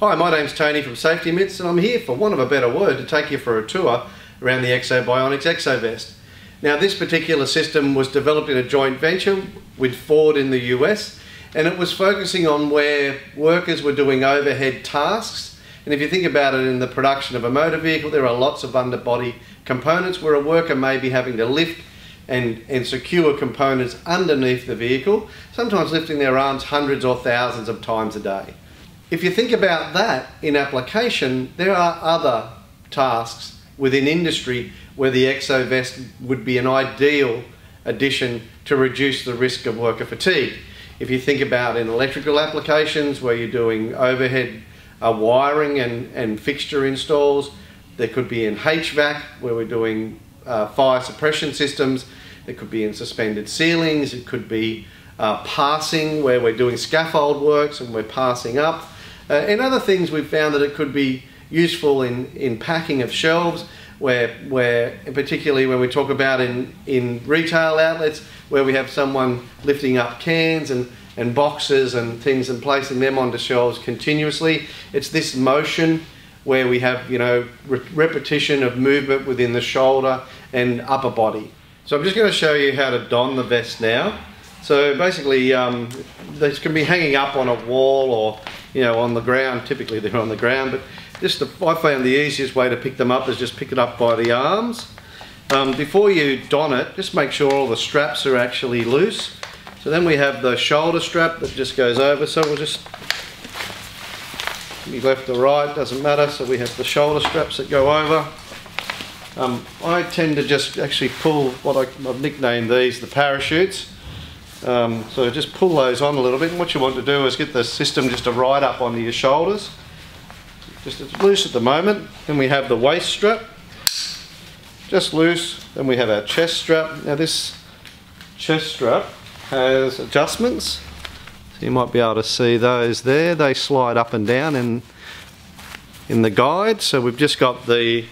Hi, my name's Tony from Safety MITS and I'm here for want of a better word to take you for a tour around the ExoBionics Ekso Bionics EksoVest. Now this particular system was developed in a joint venture with Ford in the US and it was focusing on where workers were doing overhead tasks and if you think about it in the production of a motor vehicle there are lots of underbody components where a worker may be having to lift and, and secure components underneath the vehicle, sometimes lifting their arms hundreds or thousands of times a day. If you think about that in application, there are other tasks within industry where the EksoVest would be an ideal addition to reduce the risk of worker fatigue. If you think about in electrical applications where you're doing overhead uh, wiring and, and fixture installs, there could be in HVAC where we're doing uh, fire suppression systems, it could be in suspended ceilings, it could be uh, passing where we're doing scaffold works and we're passing up. Uh, and other things we've found that it could be useful in, in packing of shelves, where, where particularly when we talk about in, in retail outlets, where we have someone lifting up cans and, and boxes and things and placing them onto shelves continuously. It's this motion where we have, you know, re repetition of movement within the shoulder and upper body. So I'm just going to show you how to don the vest now. So basically, um, these can be hanging up on a wall or you know, on the ground. Typically they're on the ground, but just the, I found the easiest way to pick them up is just pick it up by the arms. Um, before you don it, just make sure all the straps are actually loose. So then we have the shoulder strap that just goes over. So we'll just be left or right, doesn't matter. So we have the shoulder straps that go over. Um, I tend to just actually pull what I, have nicknamed these the parachutes. Um, so just pull those on a little bit and what you want to do is get the system just to ride up onto your shoulders. Just it's loose at the moment. Then we have the waist strap, just loose. Then we have our chest strap. Now this chest strap has adjustments. So you might be able to see those there. They slide up and down in, in the guide. So we've just got the,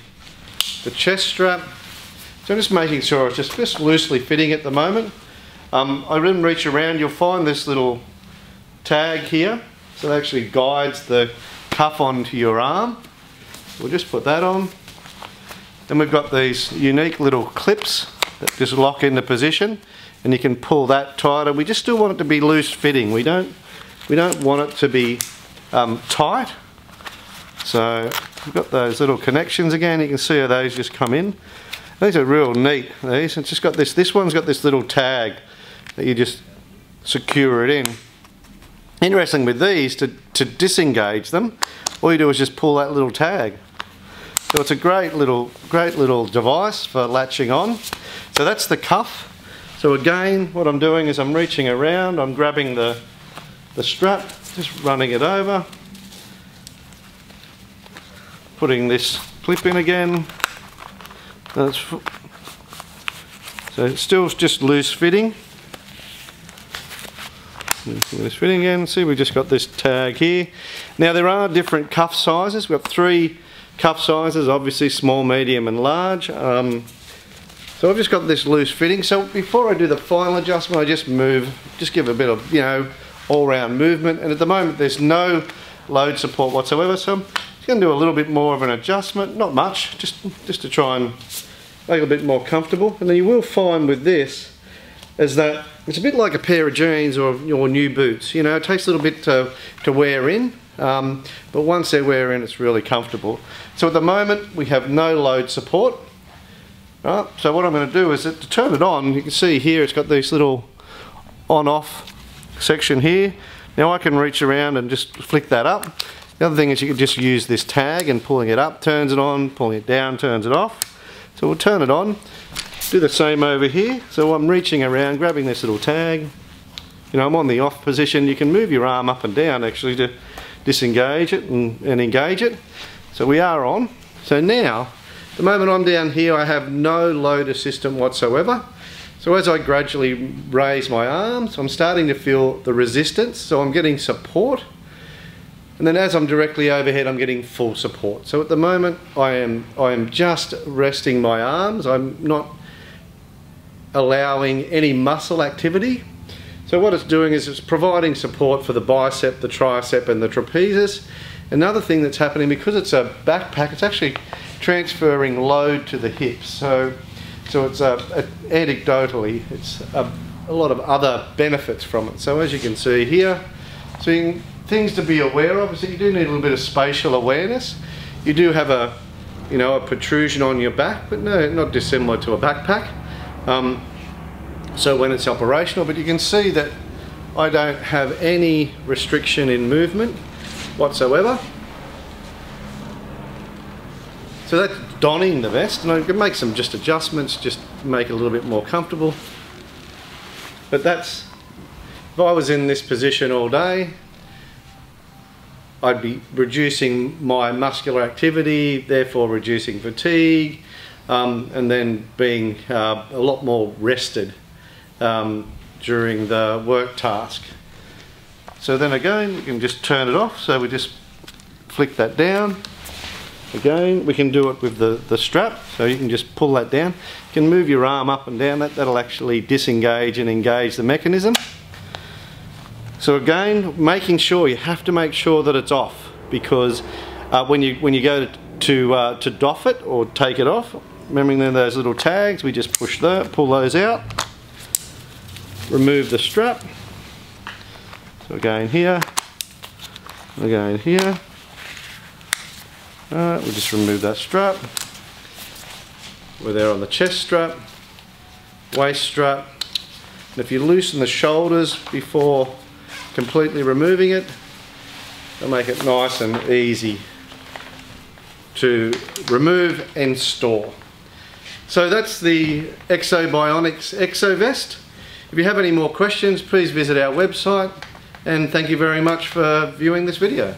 the chest strap. So I'm just making sure it's just, just loosely fitting at the moment. Um, I didn't reach around, you'll find this little tag here. So it actually guides the cuff onto your arm. We'll just put that on. Then we've got these unique little clips that just lock into position and you can pull that tighter. We just still want it to be loose fitting. We don't, we don't want it to be um, tight. So we've got those little connections again. You can see how those just come in. These are real neat. These. It's just got this. This one's got this little tag that you just secure it in. Interesting with these, to, to disengage them, all you do is just pull that little tag. So it's a great little, great little device for latching on. So that's the cuff. So again, what I'm doing is I'm reaching around, I'm grabbing the, the strap, just running it over, putting this clip in again. So it's still just loose fitting. This fitting again, see we've just got this tag here. Now there are different cuff sizes, we've got three cuff sizes, obviously small, medium and large. Um, so I've just got this loose fitting, so before I do the final adjustment I just move, just give a bit of, you know, all round movement. And at the moment there's no load support whatsoever. So I'm just going to do a little bit more of an adjustment, not much, just, just to try and make it a bit more comfortable. And then you will find with this is that it's a bit like a pair of jeans or your new boots. You know, it takes a little bit to, to wear in, um, but once they wear in, it's really comfortable. So at the moment, we have no load support. Right, so what I'm going to do is to turn it on, you can see here it's got this little on-off section here. Now I can reach around and just flick that up. The other thing is you can just use this tag and pulling it up turns it on, pulling it down turns it off. So we'll turn it on. Do the same over here. So I'm reaching around, grabbing this little tag. You know, I'm on the off position. You can move your arm up and down actually to disengage it and, and engage it. So we are on. So now, the moment I'm down here, I have no loader system whatsoever. So as I gradually raise my arms, I'm starting to feel the resistance. So I'm getting support. And then as I'm directly overhead, I'm getting full support. So at the moment, I am, I am just resting my arms. I'm not allowing any muscle activity. So what it's doing is it's providing support for the bicep, the tricep and the trapezius Another thing that's happening because it's a backpack, it's actually transferring load to the hips. So, so it's a, a anecdotally, it's a, a, lot of other benefits from it. So as you can see here, you, things to be aware of is that you do need a little bit of spatial awareness. You do have a, you know, a protrusion on your back, but no, not dissimilar to a backpack. Um, so when it's operational, but you can see that I don't have any restriction in movement whatsoever. So that's donning the vest and I can make some just adjustments, just make it a little bit more comfortable. But that's, if I was in this position all day, I'd be reducing my muscular activity, therefore reducing fatigue, um, and then being uh, a lot more rested um, during the work task. So then again, we can just turn it off. So we just flick that down. Again, we can do it with the, the strap. So you can just pull that down. You can move your arm up and down. That, that'll actually disengage and engage the mechanism. So again, making sure, you have to make sure that it's off because uh, when, you, when you go to, to, uh, to doff it or take it off, remembering then those little tags, we just push that, pull those out, remove the strap. So again here, again here. Alright, we'll just remove that strap. We're there on the chest strap, waist strap. And if you loosen the shoulders before completely removing it, it'll make it nice and easy to remove and store. So that's the Exobionics EksoVest. If you have any more questions, please visit our website and thank you very much for viewing this video.